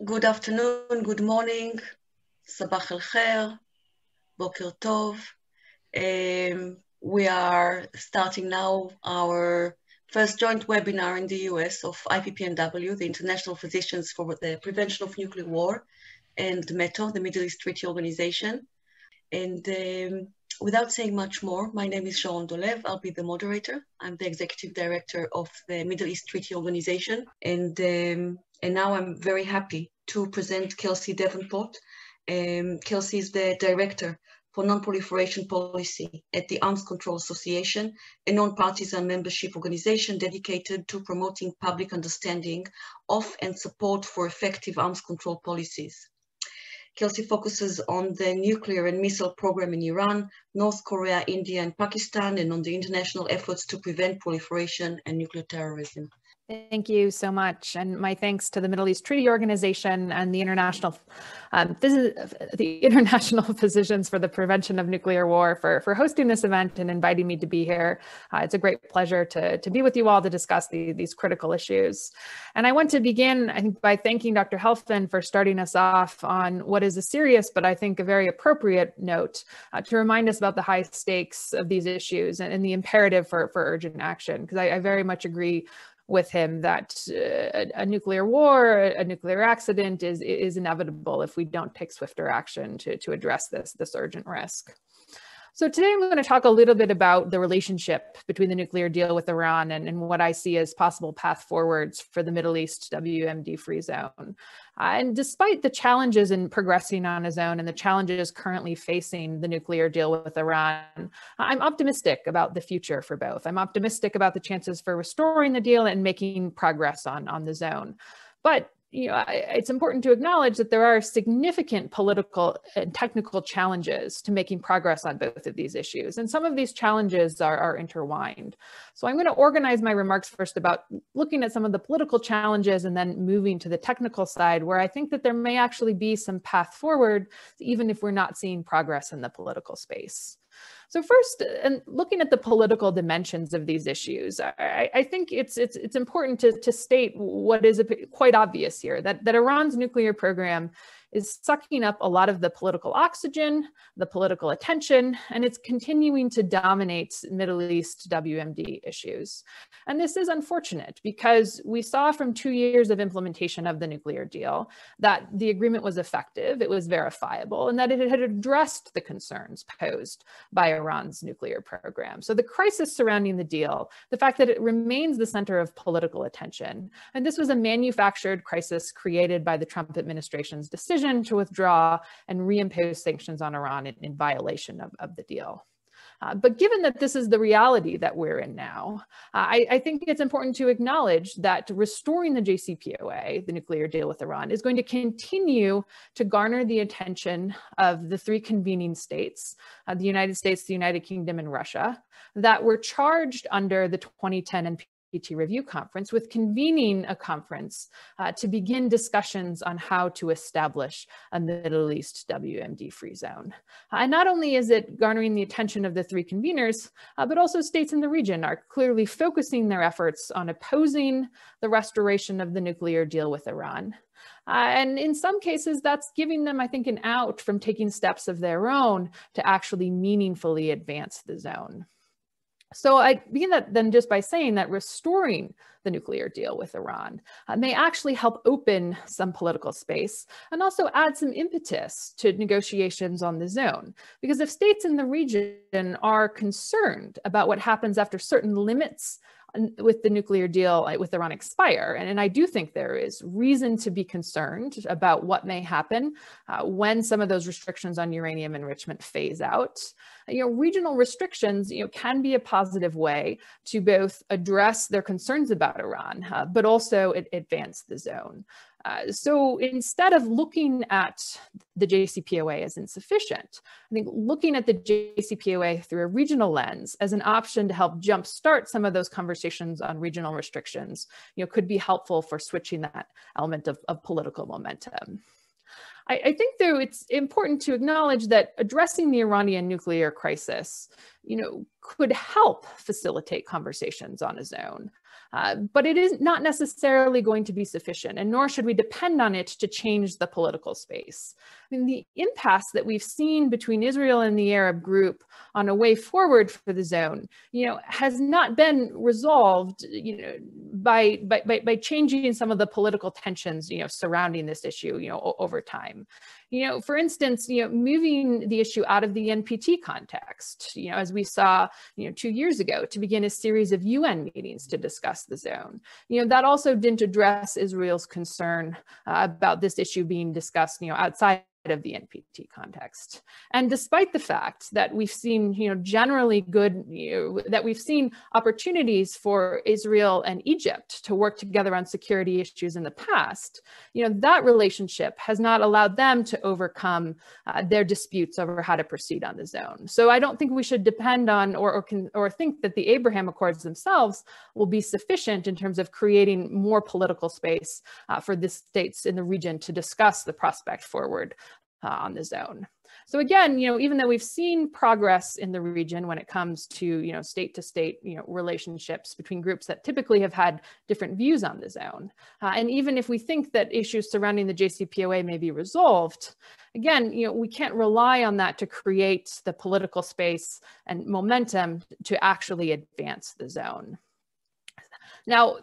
good afternoon, good morning, sabah al khair, boker tov. Um, we are starting now our first joint webinar in the US of IPPNW, the International Physicians for the Prevention of Nuclear War, and METO, the Middle East Treaty Organization. And um, without saying much more, my name is Sharon Dolev. I'll be the moderator. I'm the executive director of the Middle East Treaty Organization. And, um, and now I'm very happy to present Kelsey Davenport. Um, Kelsey is the director for non-proliferation policy at the Arms Control Association, a non-partisan membership organization dedicated to promoting public understanding of and support for effective arms control policies. Kelsey focuses on the nuclear and missile program in Iran, North Korea, India, and Pakistan, and on the international efforts to prevent proliferation and nuclear terrorism. Thank you so much. And my thanks to the Middle East Treaty Organization and the International um, the International Physicians for the Prevention of Nuclear War for, for hosting this event and inviting me to be here. Uh, it's a great pleasure to, to be with you all to discuss the, these critical issues. And I want to begin, I think, by thanking Dr. Helfand for starting us off on what is a serious, but I think a very appropriate note uh, to remind us about the high stakes of these issues and, and the imperative for, for urgent action, because I, I very much agree with him that uh, a nuclear war, a nuclear accident is, is inevitable if we don't take swifter action to, to address this, this urgent risk. So today I'm going to talk a little bit about the relationship between the nuclear deal with Iran and, and what I see as possible path forwards for the Middle East WMD free zone. Uh, and despite the challenges in progressing on a zone and the challenges currently facing the nuclear deal with Iran, I'm optimistic about the future for both. I'm optimistic about the chances for restoring the deal and making progress on, on the zone. But you know, it's important to acknowledge that there are significant political and technical challenges to making progress on both of these issues. And some of these challenges are, are intertwined. So I'm going to organize my remarks first about looking at some of the political challenges and then moving to the technical side where I think that there may actually be some path forward, even if we're not seeing progress in the political space. So first, and looking at the political dimensions of these issues, I, I think it's it's it's important to, to state what is quite obvious here that that Iran's nuclear program is sucking up a lot of the political oxygen, the political attention, and it's continuing to dominate Middle East WMD issues. And this is unfortunate because we saw from two years of implementation of the nuclear deal that the agreement was effective, it was verifiable, and that it had addressed the concerns posed by Iran's nuclear program. So the crisis surrounding the deal, the fact that it remains the center of political attention, and this was a manufactured crisis created by the Trump administration's decision decision to withdraw and reimpose sanctions on Iran in, in violation of, of the deal. Uh, but given that this is the reality that we're in now, uh, I, I, think it's important to acknowledge that restoring the JCPOA, the nuclear deal with Iran, is going to continue to garner the attention of the three convening states, uh, the United States, the United Kingdom, and Russia, that were charged under the 2010 NPT review conference with convening a conference uh, to begin discussions on how to establish a Middle East WMD free zone. Uh, and not only is it garnering the attention of the three conveners, uh, but also states in the region are clearly focusing their efforts on opposing the restoration of the nuclear deal with Iran. Uh, and in some cases, that's giving them, I think, an out from taking steps of their own to actually meaningfully advance the zone. So I begin that then just by saying that restoring the nuclear deal with Iran uh, may actually help open some political space and also add some impetus to negotiations on the zone. Because if states in the region are concerned about what happens after certain limits with the nuclear deal with Iran expire. And, and I do think there is reason to be concerned about what may happen uh, when some of those restrictions on uranium enrichment phase out. You know, regional restrictions, you know, can be a positive way to both address their concerns about Iran, uh, but also advance the zone. Uh, so instead of looking at the JCPOA as insufficient, I think looking at the JCPOA through a regional lens as an option to help jumpstart some of those conversations on regional restrictions, you know, could be helpful for switching that element of, of political momentum. I, I, think, though, it's important to acknowledge that addressing the Iranian nuclear crisis, you know, could help facilitate conversations on its own. Uh, but it is not necessarily going to be sufficient, and nor should we depend on it to change the political space. I mean, the impasse that we've seen between Israel and the Arab group on a way forward for the zone, you know, has not been resolved, you know, by by by, by changing some of the political tensions, you know, surrounding this issue, you know, over time. You know, for instance, you know, moving the issue out of the NPT context, you know, as we saw, you know, two years ago to begin a series of UN meetings to discuss the zone. You know, that also didn't address Israel's concern uh, about this issue being discussed, you know, outside of the NPT context. And despite the fact that we've seen, you know, generally good, you know, that we've seen opportunities for Israel and Egypt to work together on security issues in the past, you know, that relationship has not allowed them to overcome uh, their disputes over how to proceed on the zone. So I don't think we should depend on or or, can, or think that the Abraham Accords themselves will be sufficient in terms of creating more political space uh, for the states in the region to discuss the prospect forward uh, on the zone. So again, you know, even though we've seen progress in the region when it comes to, you know, state to state, you know, relationships between groups that typically have had different views on the zone. Uh, and even if we think that issues surrounding the JCPOA may be resolved, again, you know, we can't rely on that to create the political space and momentum to actually advance the zone. Now,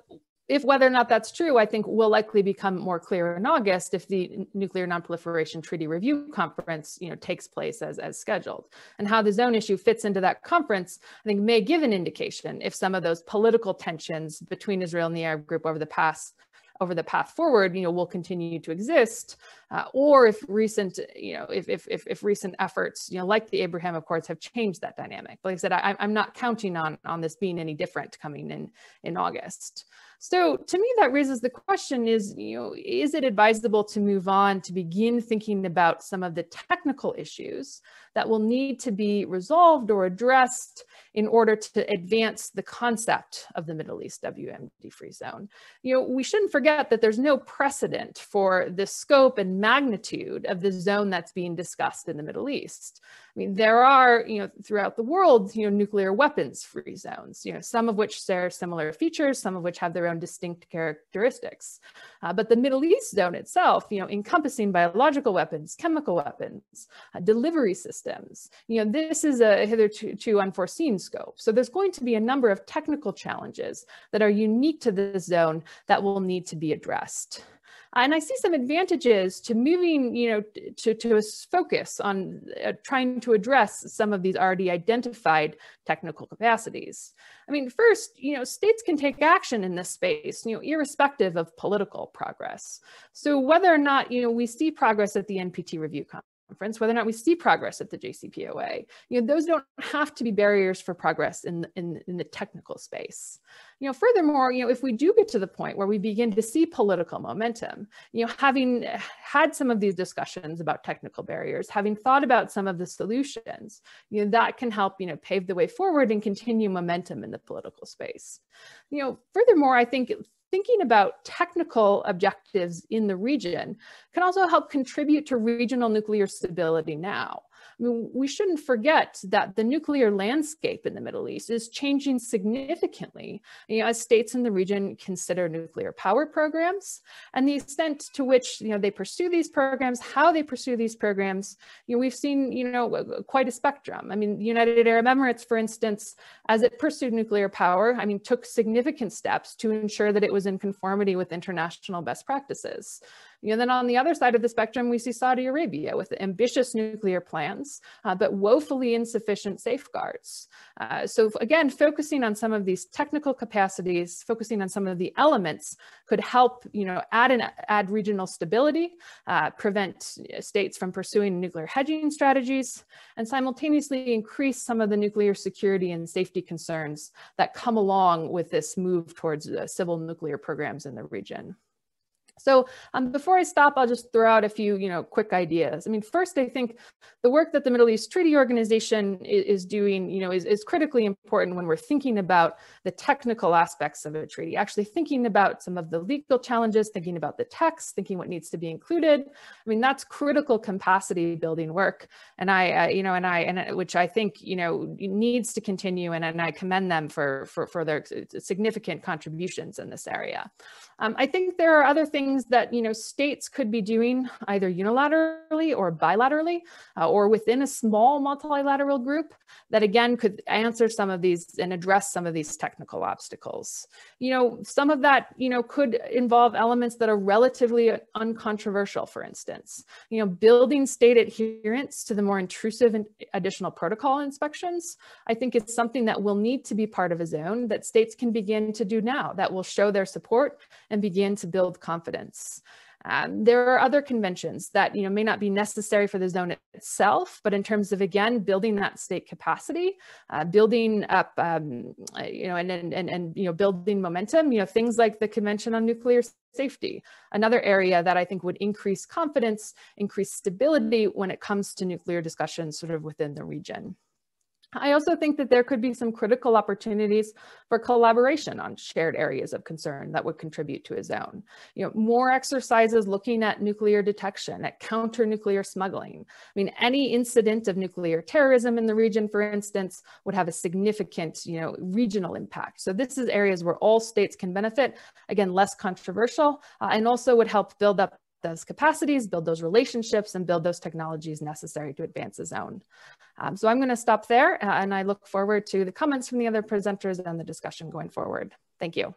if whether or not that's true, I think will likely become more clear in August if the Nuclear Nonproliferation Treaty Review Conference, you know, takes place as, as scheduled. And how the zone issue fits into that conference, I think may give an indication if some of those political tensions between Israel and the Arab group over the past over the path forward, you know, will continue to exist, uh, or if recent, you know, if, if, if, if, recent efforts, you know, like the Abraham Accords have changed that dynamic. But like I said, I, I'm not counting on, on this being any different coming in, in August. So to me, that raises the question is, you know, is it advisable to move on to begin thinking about some of the technical issues that will need to be resolved or addressed in order to advance the concept of the Middle East WMD free zone? You know, we shouldn't forget that there's no precedent for the scope and magnitude of the zone that's being discussed in the Middle East. Mean, there are, you know, throughout the world, you know, nuclear weapons free zones, you know, some of which share similar features, some of which have their own distinct characteristics. Uh, but the Middle East zone itself, you know, encompassing biological weapons, chemical weapons, uh, delivery systems, you know, this is a hitherto unforeseen scope. So there's going to be a number of technical challenges that are unique to this zone that will need to be addressed. And I see some advantages to moving, you know, to, to a focus on uh, trying to address some of these already identified technical capacities. I mean, first, you know, states can take action in this space, you know, irrespective of political progress. So whether or not, you know, we see progress at the NPT review conference, whether or not we see progress at the JCPOA. You know, those don't have to be barriers for progress in, in, in the technical space. You know, furthermore, you know, if we do get to the point where we begin to see political momentum, you know, having had some of these discussions about technical barriers, having thought about some of the solutions, you know, that can help, you know, pave the way forward and continue momentum in the political space. You know, furthermore, I think thinking about technical objectives in the region can also help contribute to regional nuclear stability now. I mean, we shouldn't forget that the nuclear landscape in the Middle East is changing significantly you know, as states in the region consider nuclear power programs and the extent to which you know, they pursue these programs, how they pursue these programs. You know, we've seen you know, uh, uh, quite a spectrum. I mean, United Arab Emirates, for instance, as it pursued nuclear power, I mean, took significant steps to ensure that it was in conformity with international best practices. You know, then on the other side of the spectrum, we see Saudi Arabia with ambitious nuclear plans, uh, but woefully insufficient safeguards. Uh, so again, focusing on some of these technical capacities, focusing on some of the elements could help, you know, add, an, add regional stability, uh, prevent states from pursuing nuclear hedging strategies, and simultaneously increase some of the nuclear security and safety concerns that come along with this move towards uh, civil nuclear programs in the region. So um, before I stop, I'll just throw out a few, you know, quick ideas. I mean, first, I think the work that the Middle East Treaty Organization is, is doing, you know, is, is critically important when we're thinking about the technical aspects of a treaty, actually thinking about some of the legal challenges, thinking about the text, thinking what needs to be included. I mean, that's critical capacity building work. And I, uh, you know, and I, and which I think, you know, needs to continue. And, and I commend them for, for, for their significant contributions in this area. Um, I think there are other things that you know states could be doing either unilaterally or bilaterally uh, or within a small multilateral group that again could answer some of these and address some of these technical obstacles. You know, some of that you know could involve elements that are relatively uncontroversial, for instance. You know, building state adherence to the more intrusive and additional protocol inspections, I think is something that will need to be part of a zone that states can begin to do now that will show their support and begin to build confidence. Um, there are other conventions that you know may not be necessary for the zone itself, but in terms of again building that state capacity, uh, building up um, you know and, and and and you know building momentum, you know things like the Convention on Nuclear Safety, another area that I think would increase confidence, increase stability when it comes to nuclear discussions sort of within the region. I also think that there could be some critical opportunities for collaboration on shared areas of concern that would contribute to a zone. You know, more exercises looking at nuclear detection, at counter nuclear smuggling. I mean, any incident of nuclear terrorism in the region, for instance, would have a significant, you know, regional impact. So this is areas where all states can benefit, again, less controversial, uh, and also would help build up those capacities, build those relationships, and build those technologies necessary to advance the zone. Um, so I'm going to stop there, uh, and I look forward to the comments from the other presenters and the discussion going forward. Thank you.